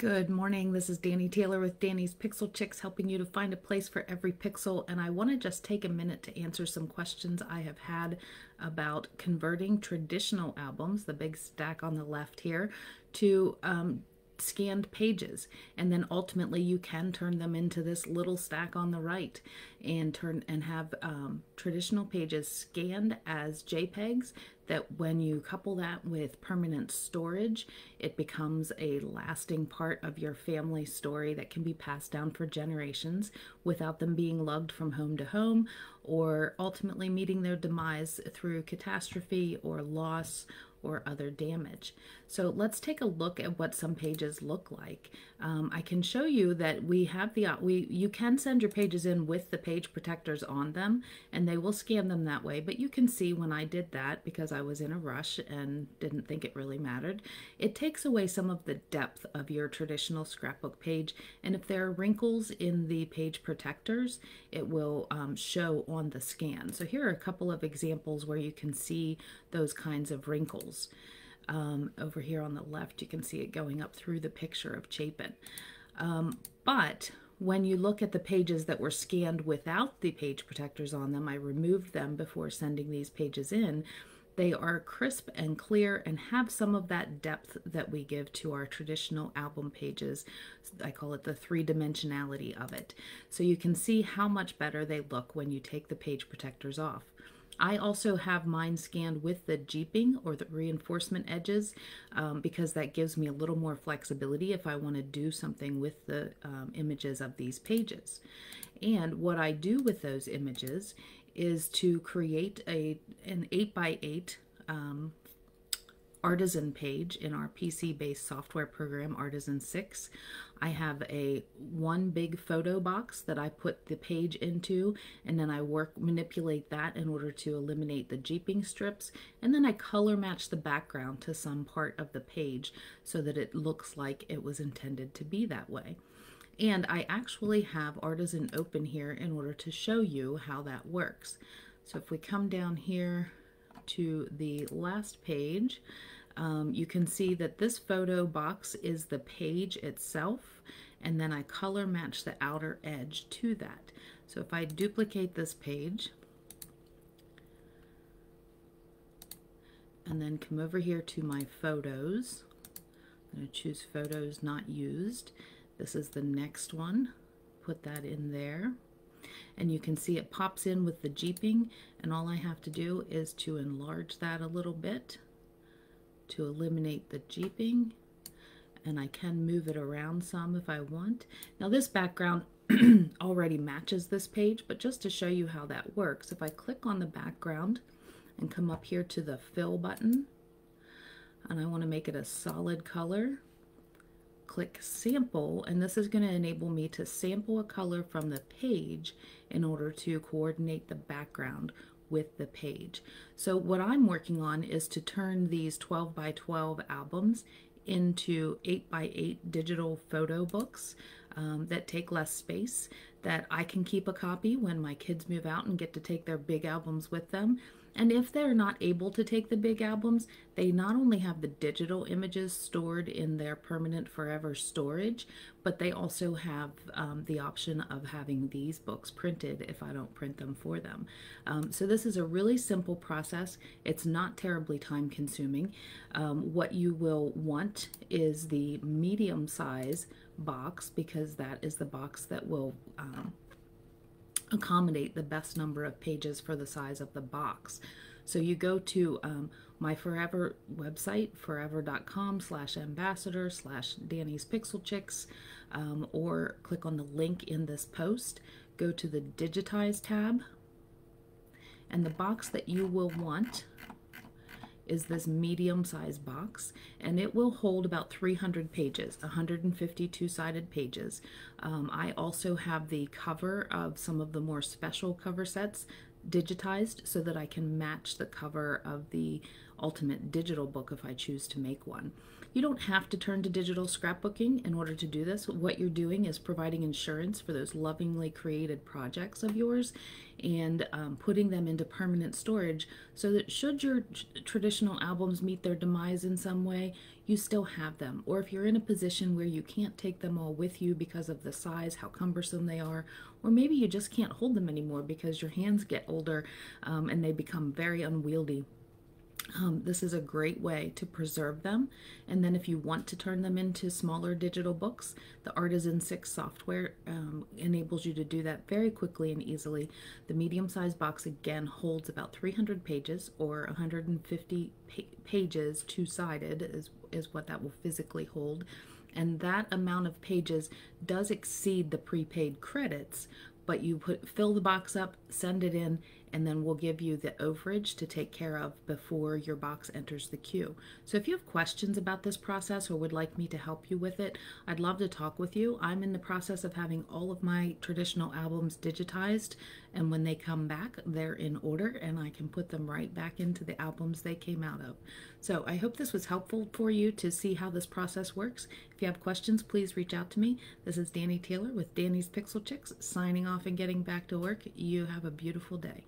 Good morning. This is Dani Taylor with Dani's Pixel Chix, helping you to find a place for every pixel. And I want to just take a minute to answer some questions I have had about converting traditional albums, the big stack on the left here, to um, scanned pages and then ultimately you can turn them into this little stack on the right and turn and have um, traditional pages scanned as JPEGs that when you couple that with permanent storage it becomes a lasting part of your family story that can be passed down for generations without them being lugged from home to home or ultimately meeting their demise through catastrophe or loss or other damage. So let's take a look at what some pages look like. Um, I can show you that we have the, we you can send your pages in with the page protectors on them and they will scan them that way, but you can see when I did that because I was in a rush and didn't think it really mattered, it takes away some of the depth of your traditional scrapbook page and if there are wrinkles in the page protectors, it will um, show on the scan. So here are a couple of examples where you can see those kinds of wrinkles. Um, over here on the left, you can see it going up through the picture of Chapin. Um, but when you look at the pages that were scanned without the page protectors on them, I removed them before sending these pages in. They are crisp and clear and have some of that depth that we give to our traditional album pages. I call it the three dimensionality of it. So you can see how much better they look when you take the page protectors off. I also have mine scanned with the jeeping or the reinforcement edges um, because that gives me a little more flexibility if I want to do something with the um, images of these pages. And what I do with those images is to create a an 8 by 8 um, artisan page in our PC-based software program, Artisan 6. I have a one big photo box that I put the page into, and then I work manipulate that in order to eliminate the jeeping strips, and then I color match the background to some part of the page so that it looks like it was intended to be that way. And I actually have Artisan open here in order to show you how that works. So if we come down here to the last page, um, you can see that this photo box is the page itself, and then I color match the outer edge to that. So if I duplicate this page, and then come over here to my photos, I'm going to choose photos not used. This is the next one. Put that in there and you can see it pops in with the jeeping and all I have to do is to enlarge that a little bit to eliminate the jeeping and I can move it around some if I want. Now this background already matches this page but just to show you how that works if I click on the background and come up here to the fill button and I want to make it a solid color click sample and this is going to enable me to sample a color from the page in order to coordinate the background with the page. So what I'm working on is to turn these 12 by 12 albums into 8 by 8 digital photo books um, that take less space that I can keep a copy when my kids move out and get to take their big albums with them and if they're not able to take the big albums, they not only have the digital images stored in their permanent forever storage, but they also have um, the option of having these books printed if I don't print them for them. Um, so this is a really simple process. It's not terribly time consuming. Um, what you will want is the medium size box because that is the box that will um, accommodate the best number of pages for the size of the box. So you go to um, my Forever website, forever.com slash ambassador slash Dani's Pixel Chix, um, or click on the link in this post. Go to the Digitize tab, and the box that you will want is this medium sized box and it will hold about 300 pages, 152 sided pages. Um, I also have the cover of some of the more special cover sets digitized so that I can match the cover of the ultimate digital book if I choose to make one. You don't have to turn to digital scrapbooking in order to do this. What you're doing is providing insurance for those lovingly created projects of yours and um, putting them into permanent storage so that should your traditional albums meet their demise in some way, you still have them. Or if you're in a position where you can't take them all with you because of the size, how cumbersome they are, or maybe you just can't hold them anymore because your hands get older um, and they become very unwieldy. Um, this is a great way to preserve them. And then if you want to turn them into smaller digital books, the Artisan 6 software um, enables you to do that very quickly and easily. The medium-sized box, again, holds about 300 pages or 150 pa pages, two-sided is, is what that will physically hold. And that amount of pages does exceed the prepaid credits, but you put fill the box up, send it in, and then we'll give you the overage to take care of before your box enters the queue. So if you have questions about this process or would like me to help you with it, I'd love to talk with you. I'm in the process of having all of my traditional albums digitized and when they come back, they're in order and I can put them right back into the albums they came out of. So I hope this was helpful for you to see how this process works. If you have questions, please reach out to me. This is Dani Taylor with Dani's Pixel Chix signing off and getting back to work. You have a beautiful day.